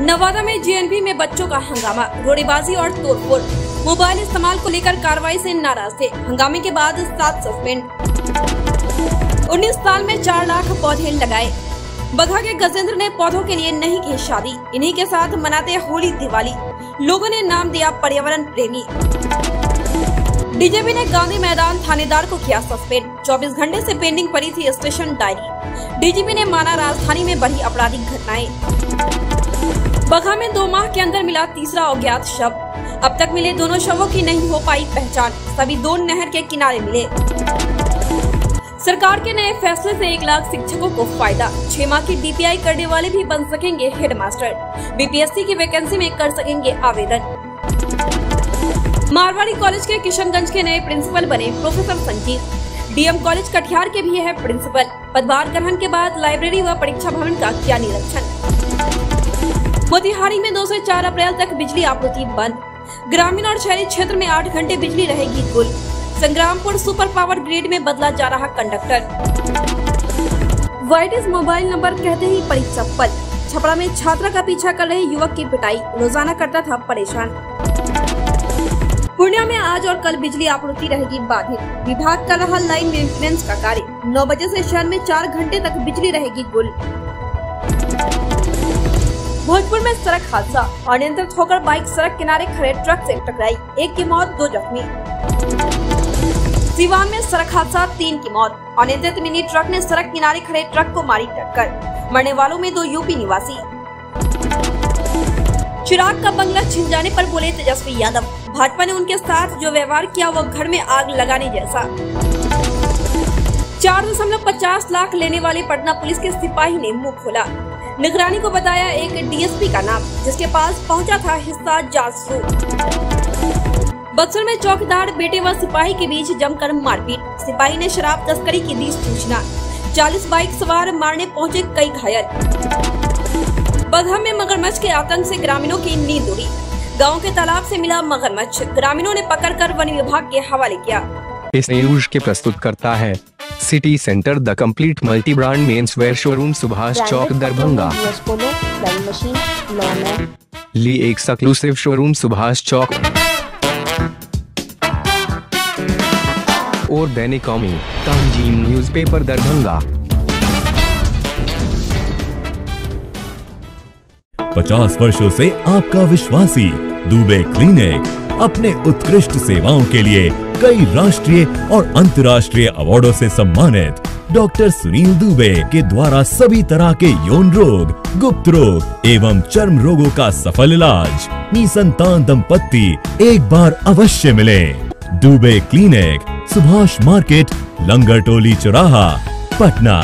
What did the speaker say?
नवादा में जीएनबी में बच्चों का हंगामा रोड़ेबाजी और तोड़फोड़। मोबाइल इस्तेमाल को लेकर कार्रवाई से नाराज़ थे। हंगामे के बाद सात सस्पेंड। उन्नीस साल में चार लाख पौधे लगाए। बघा के गजेंद्र ने पौधों के लिए नहीं की शादी। इन्हीं के साथ मनाते होली दिवाली। लोगों ने नाम दिया पर्यावरण प्रेमी। डीजेपी ने गांधी मैदान थानेदार को किया सस्पेंड। 24 घंटे से पेंडिंग पड़ी थी स्टेशन डायरी। डीजीपी ने माना राजधानी में बढ़ी आपराधिक घटनाएँ। बघा में दो माह के अंदर मिला तीसरा अज्ञात शव। अब तक मिले दोनों शवों की नहीं हो पाई पहचान। सभी दो नहर के किनारे मिले। सरकार के नए फैसले से एक लाख शिक्षकों को फ़ायदा। छह माह की डीपीआई करने वाले भी बन सकेंगे हेडमास्टर बीपीएससी की वैकेंसी में कर सकेंगे आवेदन। मारवाड़ी कॉलेज के किशनगंज के नए प्रिंसिपल बने professor Sanjeev. DM college Katihar के भी है प्रिंसिपल पदभार ग्रहण के बाद लाइब्रेरी व परीक्षा भवन का किया निरीक्षण। मोतिहारी में 2 से 4 अप्रैल तक बिजली आपूर्ति बंद। ग्रामीण और शहरी क्षेत्र में 8 घंटे बिजली रहेगी गुल संग्रामपुर सुपर पावर ग्रिड में बदला जा रहा कंडक्टर। वाइट मोबाइल नंबर कहते ही पड़ी चप्पल। छपरा में छात्रा का पीछा कर रहे युवक की पिटाई। रोज़ाना करता था परेशान। पूर्णिया में आज और कल बिजली आपूर्ति रहेगी बाधित। विभाग कर रहा लाइन मेंटेनेंस का कार्य। नौ बजे से शहर में चार घंटे तक बिजली रहेगी गुल भोजपुर में सड़क हादसा अनियंत्रित होकर बाइक सड़क किनारे खड़े ट्रक से टकराई, एक की मौत, दो जख्मी। सिवान में सड़क हादसा, तीन की मौत अनियंत्रित मिनी ट्रक ने सड़क किनारे खड़े ट्रक को मारी टक्कर। मरने वालों में दो यूपी निवासी। चिराग का बंगला छिन जाने पर बोले तेजस्वी यादव। भाजपा ने उनके साथ जो व्यवहार किया, वो घर में आग लगाने जैसा। चार दशमलव पचास लाख लेने वाले पटना पुलिस के सिपाही ने मुँह खोला। निगरानी को बताया एक डीएसपी का नाम, जिसके पास पहुँचा था हिस्सा जाँच बक्सर में चौकीदार, बेटे व सिपाही के बीच जमकर मारपीट। सिपाही ने शराब तस्करी की दी सूचना। 40 बाइक सवार मारने पहुँचे कई घायल। बगहा में मगरमच्छ के आतंक से ग्रामीणों की नींद उड़ी। गाँव के तालाब से मिला मगरमच्छ। ग्रामीणों ने पकड़कर वन विभाग के हवाले किया। इस न्यूज़ के प्रस्तुत करता है city centre the complete multi brand men's wear showroom Subhash Chowk Darbhanga. ली एक सक्लूसिव शोरूम सुभाष चौक। और दैनिक कौमी तंजीम न्यूज़पेपर दरभंगा। पचास वर्षों से आपका विश्वासी दुबे क्लिनिक अपने उत्कृष्ट सेवाओं के लिए कई राष्ट्रीय और अंतर्राष्ट्रीय अवार्डों से सम्मानित डॉक्टर सुनील दुबे के द्वारा सभी तरह के यौन रोग, गुप्त रोग एवं चर्म रोगों का सफल इलाज निसंतान दंपत्ति एक बार अवश्य मिले। दुबे क्लिनिक, सुभाष मार्केट, लंगर टोली चौराहा, पटना।